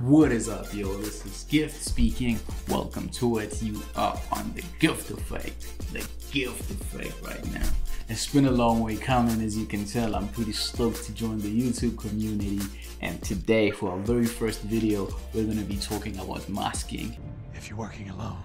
What is up, yo? This is Gift speaking. Welcome to it. You are on the Gift Effect. The Gift Effect right now. It's been a long way coming, as you can tell. I'm pretty stoked to join the YouTube community. And today, for our very first video, we're going to be talking about masking. If you're working alone,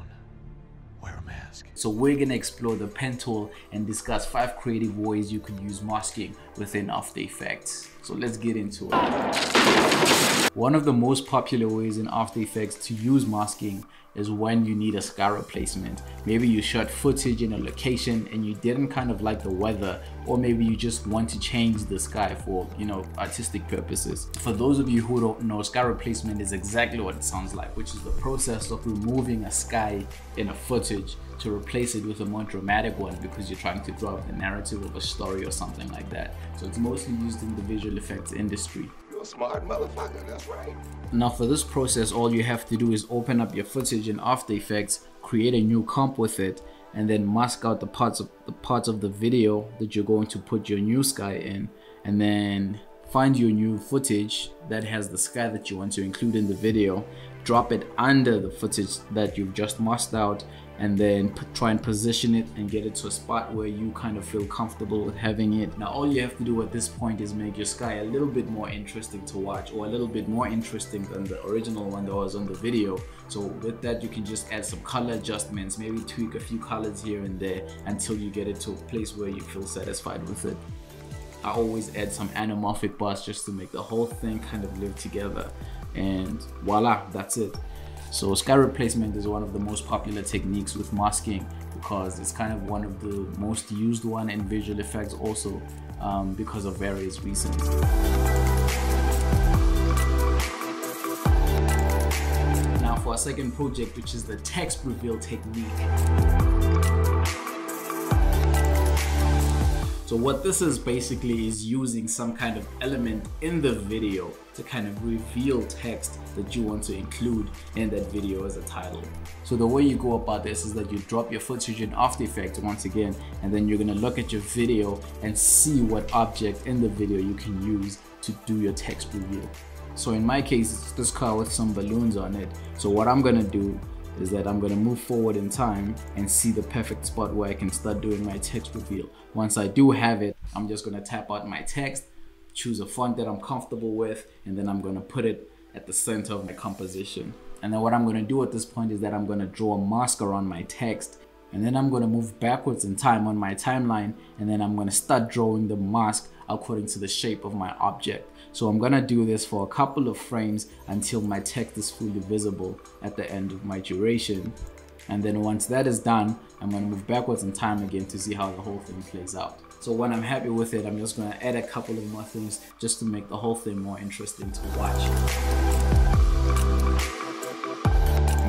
wear a mask. So we're gonna explore the pen tool and discuss five creative ways you could use masking within After Effects. So let's get into it. One of the most popular ways in After Effects to use masking is when you need a sky replacement. Maybe you shot footage in a location and you didn't kind of like the weather or maybe you just want to change the sky for, you know, artistic purposes. For those of you who don't know, sky replacement is exactly what it sounds like, which is the process of removing a sky in a footage to replace it with a more dramatic one because you're trying to draw up the narrative of a story or something like that. So it's mostly used in the visual effects industry. You're a smart motherfucker, that's right. Now for this process, all you have to do is open up your footage in After Effects, create a new comp with it, and then mask out the parts of the parts of the video that you're going to put your new sky in, and then find your new footage that has the sky that you want to include in the video, drop it under the footage that you've just masked out, and then try and position it and get it to a spot where you kind of feel comfortable with having it. Now all you have to do at this point is make your sky a little bit more interesting to watch or a little bit more interesting than the original one that was on the video. So with that you can just add some color adjustments, maybe tweak a few colors here and there until you get it to a place where you feel satisfied with it. I always add some anamorphic bars just to make the whole thing kind of live together and voila that's it so sky replacement is one of the most popular techniques with masking because it's kind of one of the most used one in visual effects also um, because of various reasons. Now for our second project which is the text reveal technique. So what this is basically is using some kind of element in the video to kind of reveal text that you want to include in that video as a title. So the way you go about this is that you drop your footage in After Effects once again and then you're gonna look at your video and see what object in the video you can use to do your text reveal. So in my case, it's this car with some balloons on it. So what I'm gonna do is that I'm gonna move forward in time and see the perfect spot where I can start doing my text reveal. Once I do have it, I'm just gonna tap out my text, choose a font that I'm comfortable with, and then I'm gonna put it at the center of my composition. And then what I'm gonna do at this point is that I'm gonna draw a mask around my text and then I'm gonna move backwards in time on my timeline and then I'm gonna start drawing the mask according to the shape of my object. So I'm gonna do this for a couple of frames until my text is fully visible at the end of my duration. And then once that is done, I'm gonna move backwards in time again to see how the whole thing plays out. So when I'm happy with it, I'm just gonna add a couple of more things just to make the whole thing more interesting to watch.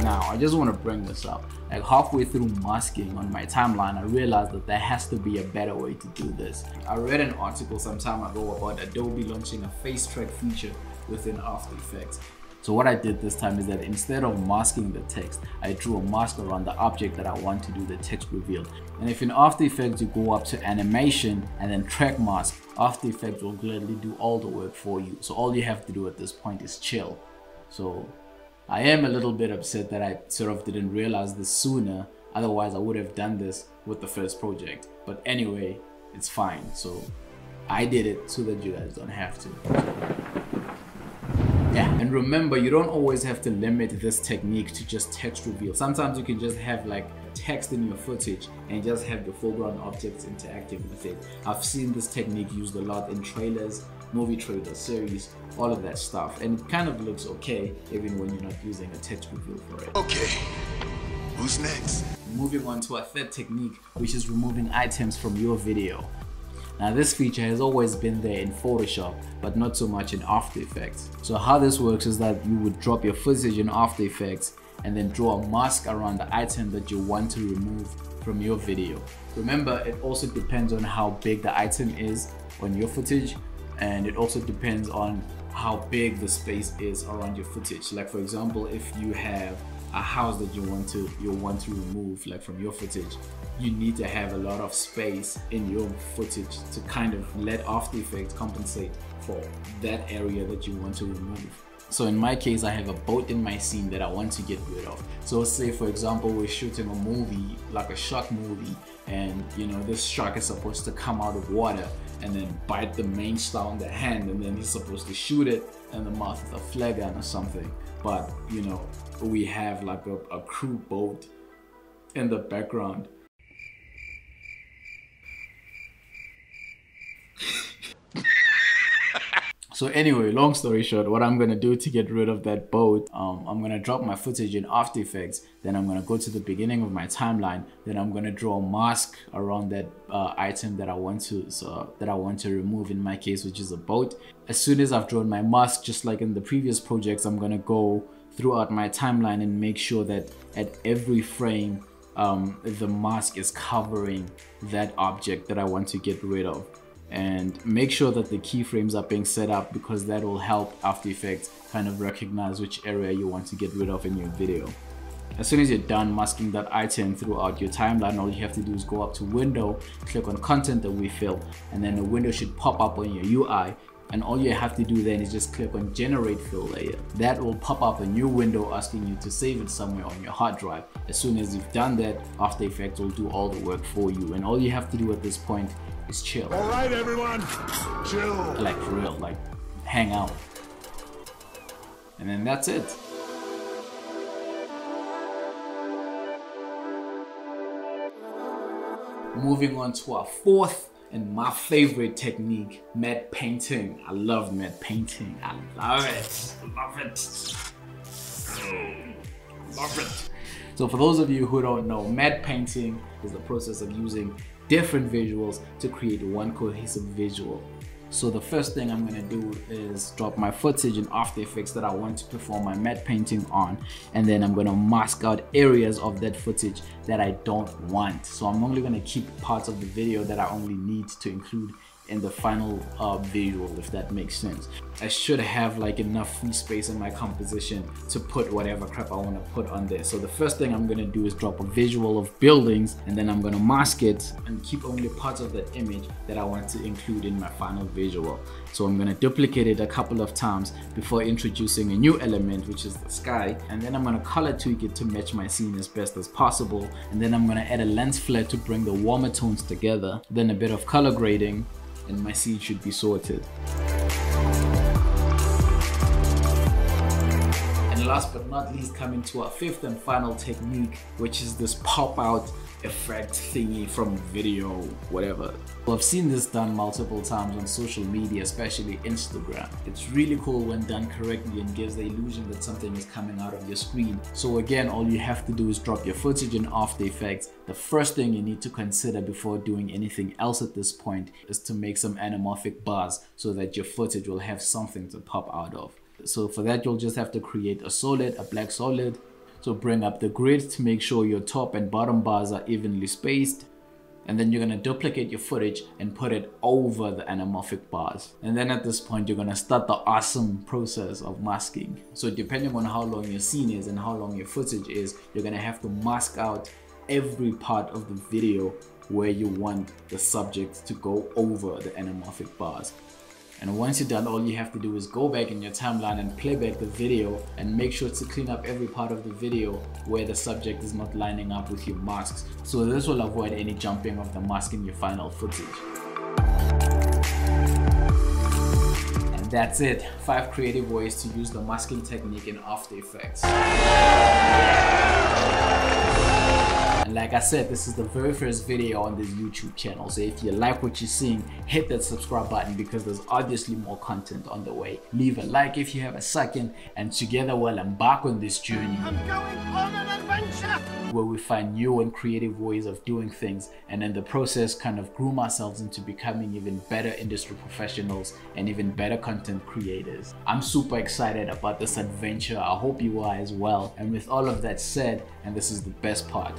Now, I just want to bring this up. Like halfway through masking on my timeline, I realized that there has to be a better way to do this. I read an article some time ago about Adobe launching a face track feature within After Effects. So what I did this time is that instead of masking the text, I drew a mask around the object that I want to do the text reveal. And if in After Effects you go up to animation and then track mask, After Effects will gladly do all the work for you. So all you have to do at this point is chill. So I am a little bit upset that I sort of didn't realize this sooner. Otherwise, I would have done this with the first project. But anyway, it's fine. So I did it so that you guys don't have to. Yeah, and remember, you don't always have to limit this technique to just text reveal. Sometimes you can just have like text in your footage and just have the foreground objects interacting with it. I've seen this technique used a lot in trailers, movie trailers, series, all of that stuff. And it kind of looks okay even when you're not using a text reveal for it. Okay, who's next? Moving on to a third technique, which is removing items from your video. Now this feature has always been there in Photoshop, but not so much in After Effects. So how this works is that you would drop your footage in After Effects and then draw a mask around the item that you want to remove from your video. Remember, it also depends on how big the item is on your footage and it also depends on how big the space is around your footage. Like for example, if you have a house that you want to you want to remove like from your footage you need to have a lot of space in your footage to kind of let After Effects compensate for that area that you want to remove So in my case, I have a boat in my scene that I want to get rid of. So say for example, we're shooting a movie, like a shark movie, and you know, this shark is supposed to come out of water and then bite the main star on the hand and then he's supposed to shoot it in the mouth with a flare gun or something. But you know, we have like a, a crew boat in the background So anyway, long story short, what I'm gonna do to get rid of that boat, um, I'm gonna drop my footage in After Effects, then I'm gonna go to the beginning of my timeline, then I'm gonna draw a mask around that uh, item that I want to so, that I want to remove in my case, which is a boat. As soon as I've drawn my mask, just like in the previous projects, I'm gonna go throughout my timeline and make sure that at every frame um, the mask is covering that object that I want to get rid of and make sure that the keyframes are being set up because that will help After Effects kind of recognize which area you want to get rid of in your video. As soon as you're done masking that item throughout your timeline, all you have to do is go up to window, click on Content-Aware Fill, and then the window should pop up on your UI. And all you have to do then is just click on generate fill layer. That will pop up a new window asking you to save it somewhere on your hard drive. As soon as you've done that, After Effects will do all the work for you. And all you have to do at this point is chill. All right, everyone, chill. Like for real, like hang out. And then that's it. Moving on to our fourth and my favorite technique, matte painting. I love matte painting. I love it. Love it. Oh, love it. So for those of you who don't know, matte painting is the process of using different visuals to create one cohesive visual. So the first thing I'm gonna do is drop my footage in After Effects that I want to perform my matte painting on and then I'm gonna mask out areas of that footage that I don't want. So I'm only gonna keep parts of the video that I only need to include in the final uh, visual if that makes sense. I should have like enough free space in my composition to put whatever crap I want to put on there. So the first thing I'm gonna do is drop a visual of buildings and then I'm gonna mask it and keep only parts of that image that I want to include in my final visual. So I'm gonna duplicate it a couple of times before introducing a new element which is the sky and then I'm gonna color tweak it to match my scene as best as possible and then I'm gonna add a lens flare to bring the warmer tones together then a bit of color grading and my seed should be sorted. And last but not least, coming to our fifth and final technique, which is this pop out effect thingy from video, whatever. Well, I've seen this done multiple times on social media, especially Instagram. It's really cool when done correctly and gives the illusion that something is coming out of your screen. So again, all you have to do is drop your footage in After Effects. The first thing you need to consider before doing anything else at this point is to make some anamorphic bars so that your footage will have something to pop out of. So for that, you'll just have to create a solid, a black solid, so bring up the grid to make sure your top and bottom bars are evenly spaced. And then you're gonna duplicate your footage and put it over the anamorphic bars. And then at this point, you're gonna start the awesome process of masking. So depending on how long your scene is and how long your footage is, you're gonna have to mask out every part of the video where you want the subject to go over the anamorphic bars. And once you're done, all you have to do is go back in your timeline and play back the video and make sure to clean up every part of the video where the subject is not lining up with your masks. So this will avoid any jumping of the mask in your final footage. And that's it. Five creative ways to use the masking technique in After Effects. And like I said, this is the very first video on this YouTube channel. So if you like what you're seeing, hit that subscribe button because there's obviously more content on the way. Leave a like if you have a second and together we'll embark on this journey. I'm going on an adventure! Where we find new and creative ways of doing things and in the process kind of groom ourselves into becoming even better industry professionals and even better content creators. I'm super excited about this adventure. I hope you are as well. And with all of that said, and this is the best part,